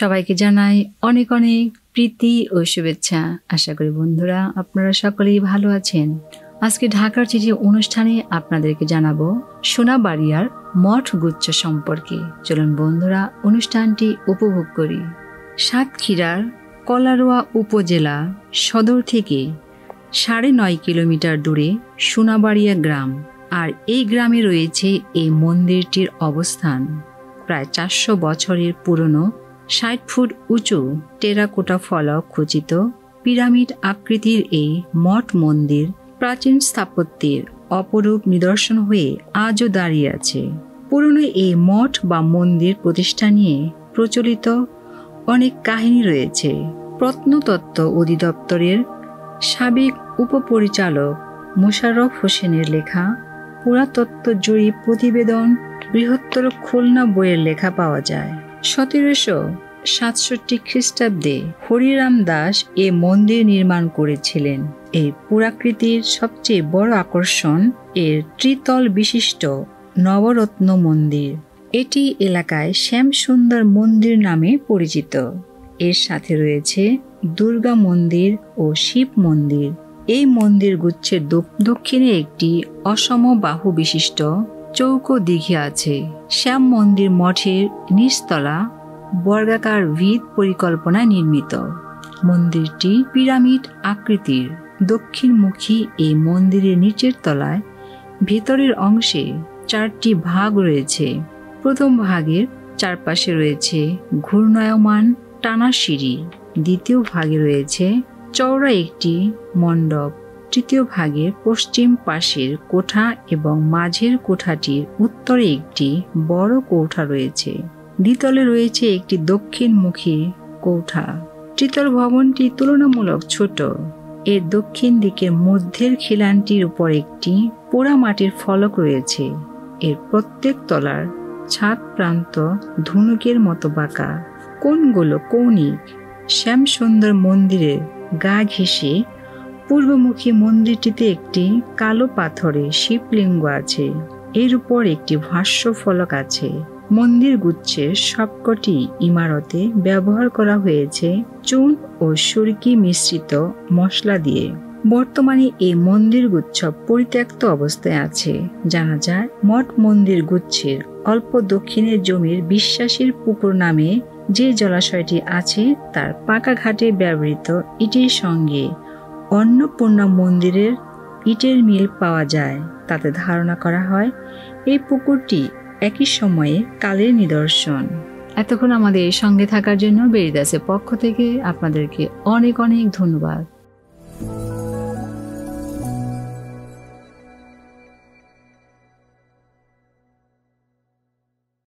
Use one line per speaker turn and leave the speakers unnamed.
সবাইকে জানাই অনেক অনেক প্রীতি ও শুভেচ্ছা। আশা করি বন্ধুরা আপনারা সকলেই ভালো আছেন। আজকে ঢাকার চিঠি অনুষ্ঠানে আপনাদেরকে জানাব সোনাবাড়িয়ার মঠ গুচ্ছ সম্পর্কে। চলুন বন্ধুরা অনুষ্ঠানটি উপভোগ করি। সাতক্ষীরার কলারোয়া উপজেলা সদর থেকে সাড়ে নয় কিলোমিটার দূরে সোনাবাড়িয়া গ্রাম, আর এই গ্রামে রয়েছে এই মন্দিরটির অবস্থান। প্রায় চারশো বছরের পুরনো ষাট ফুট উঁচু টেরাকোটা ফলক খচিত পিরামিড আকৃতির এই মঠ মন্দির প্রাচীন স্থাপত্যের অপরূপ নিদর্শন হয়ে আজও দাঁড়িয়ে আছে। পুরনো এই মঠ বা মন্দির প্রতিষ্ঠা নিয়ে প্রচলিত অনেক কাহিনী রয়েছে। প্রত্নতত্ত্ব অধিদপ্তরের সাবেক উপপরিচালক মোশাররফ হোসেনের লেখা, পুরাতত্ত্ব জরিপ প্রতিবেদন বৃহত্তর খুলনা বইয়ের লেখা পাওয়া যায়। সতেরোশো সাতষট্টি খ্রিস্টাব্দে হরিরাম দাস এ মন্দির নির্মাণ করেছিলেন। এই পুরাকৃতির সবচেয়ে বড় আকর্ষণ এর ত্রিতল বিশিষ্ট নবরত্ন মন্দির। এটি এলাকায় শ্যামসুন্দর মন্দির নামে পরিচিত। এর সাথে রয়েছে দুর্গা মন্দির ও শিব মন্দির। এই মন্দির গুচ্ছের দক্ষিণে একটি অসম বাহু বিশিষ্ট চৌকো দিঘি আছে। শ্যাম মন্দির মঠের নিচতলা বর্গাকার ভিত পরিকল্পনায় নির্মিত। মন্দিরটি পিরামিড আকৃতির। দক্ষিণমুখী এই মন্দিরের নিচের তলায় ভেতরের অংশে চারটি ভাগ রয়েছে। প্রথম ভাগের চারপাশে রয়েছে ঘূর্ণায়মান টানা সিঁড়ি। দ্বিতীয় ভাগে রয়েছে চওড়া একটি মণ্ডপ। তৃতীয় ভাগের পশ্চিম পাশের কোঠা এবং মাঝের কোঠাটির উত্তরে একটি বড় কৌঠা রয়েছে। দ্বিতলে রয়েছে একটি দক্ষিণমুখী কৌঠা। তৃতীয় ভবনটি তুলনামূলক ছোট। এর দক্ষিণ দিকের মধ্যের খিলানটির উপর একটি পোড়া মাটির ফলক রয়েছে। এর প্রত্যেক তলার ছাদ প্রান্ত ধনুকের মতো বাঁকা। কোনগুলো কৌণিক। শ্যামসুন্দর মন্দিরের গা ঘেঁষে পূর্বমুখী মন্দিরটিতে একটি কালো পাথরে শিবলিঙ্গ আছে। এর উপর একটি ভাষ্য ফলক আছে। মন্দির গুচ্ছের সবকটি ইমারতে ব্যবহার করা হয়েছে চুন ও সুরকি মিশ্রিত মশলা দিয়ে। বর্তমানে এই মন্দির গুচ্ছ পরিত্যক্ত অবস্থায় আছে। জানা যায়, মঠ মন্দির গুচ্ছের অল্প দক্ষিণের জমির বিশ্বাসীর পুকুর নামে যে জলাশয়টি আছে, তার পাকা ঘাটে ব্যবহৃত ইটের সঙ্গে অন্নপূর্ণা মন্দিরের ইটের মিল পাওয়া যায়। তাতে ধারণা করা হয়, এই পুকুরটি একই সময়ে কালের নিদর্শন। এতক্ষণ আমাদের সঙ্গে থাকার জন্য বেরিদাসের পক্ষ থেকে আপনাদেরকে অনেক অনেক ধন্যবাদ।